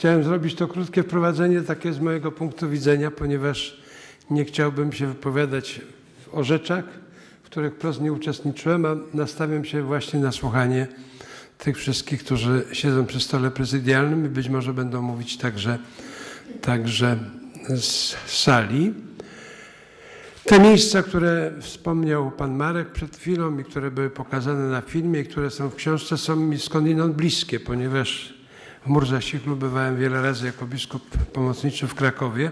Chciałem zrobić to krótkie wprowadzenie, takie z mojego punktu widzenia, ponieważ nie chciałbym się wypowiadać o rzeczach, w których wprost nie uczestniczyłem, a nastawiam się właśnie na słuchanie tych wszystkich, którzy siedzą przy stole prezydialnym i być może będą mówić także, także z sali. Te miejsca, które wspomniał pan Marek przed chwilą i które były pokazane na filmie i które są w książce, są mi skądinąd bliskie, ponieważ w Murzasiklu bywałem wiele razy jako biskup pomocniczy w Krakowie.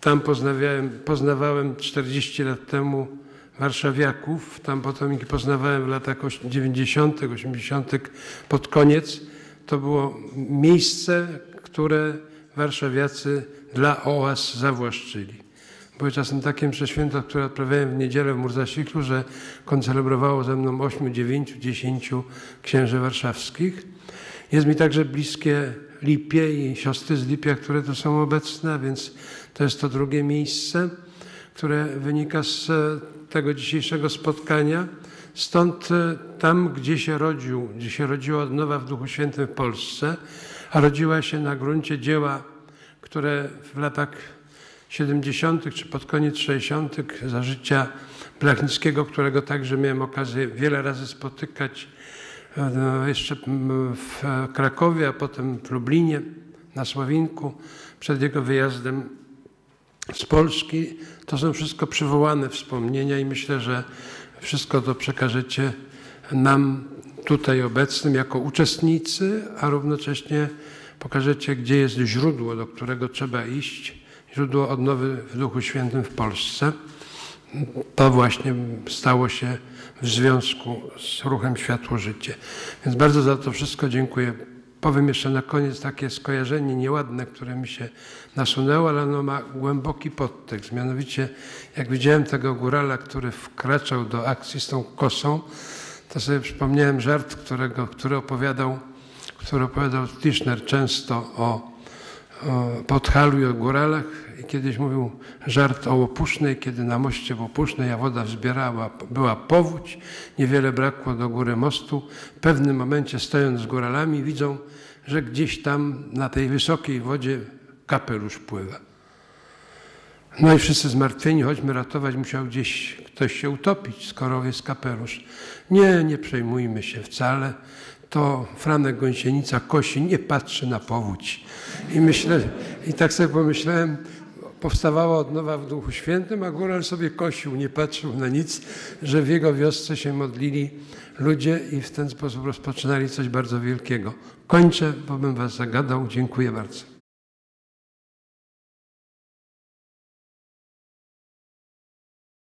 Tam poznawałem, poznawałem 40 lat temu warszawiaków, tam potem ich poznawałem w latach 90., 80. pod koniec. To było miejsce, które warszawiacy dla oaz zawłaszczyli. Były czasem takie msze święta, które odprawiałem w niedzielę w Murzasiklu, że koncelebrowało ze mną 8, 9, 10 księży warszawskich. Jest mi także bliskie Lipie i siostry z Lipia, które tu są obecne, więc to jest to drugie miejsce, które wynika z tego dzisiejszego spotkania. Stąd tam, gdzie się rodził, gdzie się rodziła odnowa w Duchu Świętym w Polsce, a rodziła się na gruncie dzieła, które w latach 70. czy pod koniec 60. za życia Blachnickiego, którego także miałem okazję wiele razy spotykać no, jeszcze w Krakowie, a potem w Lublinie, na Sławinku, przed jego wyjazdem z Polski. To są wszystko przywołane wspomnienia i myślę, że wszystko to przekażecie nam tutaj obecnym jako uczestnicy, a równocześnie pokażecie, gdzie jest źródło, do którego trzeba iść, źródło odnowy w Duchu Świętym w Polsce. To właśnie stało się w związku z ruchem Światło Życie. Więc bardzo za to wszystko dziękuję. Powiem jeszcze na koniec takie skojarzenie nieładne, które mi się nasunęło, ale ono ma głęboki podtekst. Mianowicie, jak widziałem tego górala, który wkraczał do akcji z tą kosą, to sobie przypomniałem żart, którego, który opowiadał, który opowiadał Tischner często o, Podhalu i o góralach i kiedyś mówił żart o Łopusznej, kiedy na moście w Łopusznej, a woda wzbierała, była powódź, niewiele brakło do góry mostu. W pewnym momencie stojąc z góralami widzą, że gdzieś tam na tej wysokiej wodzie kapelusz pływa. No i wszyscy zmartwieni, chodźmy ratować, musiał gdzieś ktoś się utopić, skoro jest kapelusz. Nie, nie przejmujmy się wcale. To Franek Gąsienica kosi, nie patrzy na powódź. I myślę, i tak sobie pomyślałem, powstawała od nowa w Duchu Świętym, a góral sobie kosił, nie patrzył na nic, że w jego wiosce się modlili ludzie i w ten sposób rozpoczynali coś bardzo wielkiego. Kończę, bo bym was zagadał. Dziękuję bardzo.